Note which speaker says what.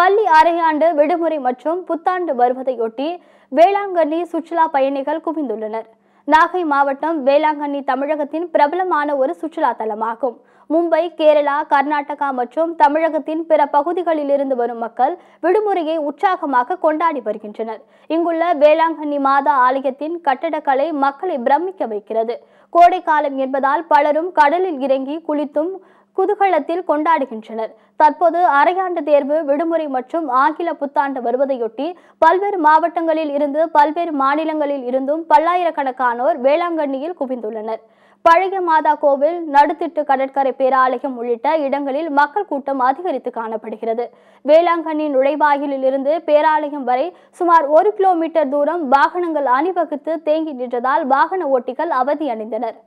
Speaker 1: பள்ளி அரையாண்டு விடுமுறை மற்றும் புத்தாண்டு வருவதையொட்டி வேளாங்கண்ணி சுற்றுலா பயணிகள் குவிந்துள்ளனர். நாகை மாவட்டம் வேளாங்கண்ணி தமிழகத்தின் பிரபலமான ஒரு சுற்றுலா தலமாகும். மும்பை கேரளா கர்நாடகா மற்றும் தமிழகத்தின் பிற பகுதிகளிலிருந்து வரும் மக்கள் விடுமுறையை உற்சாகமாக கொண்டாடி வருகின்றனர். இங்குள்ள வேளாங்கண்ணி மாதா ஆலயத்தின் கட்டடக்கலை மக்களை பிரமிக்க வைக்கிறது. கோடை காலம் என்பதால் பலரும் கடலில் இறங்கி குளித்தும் குதூகலத்தில் கொண்டாடுகின்றனர். தற்போது அரையாண்டு தேர்வு விடுமுறை மற்றும் ஆங்கில புத்தாண்டு வருவதையொட்டி பல்வேறு மாவட்டங்களில் இருந்து பல்வேறு மாநிலங்களில் இருந்தும் பல்லாயிரக்கணக்கானோர் வேளாங்கண்ணியில் குவிந்துள்ளனர். பழைய மாதா கோவில் நடுத்திட்டு கடற்கரை பேராலயம் உள்ளிட்ட இடங்களில் மக்கள் கூட்டம் அதிகரித்து காணப்படுகிறது. வேளாங்கண்ணி நுழைவாயிலில் இருந்து பேராலயம் வரை சுமார் ஒரு கிலோமீட்டர் தூரம் வாகனங்கள் அணிவகுத்து தேங்கி நின்றதால் வாகன ஓட்டிகள் அவதி அடைந்தனர்.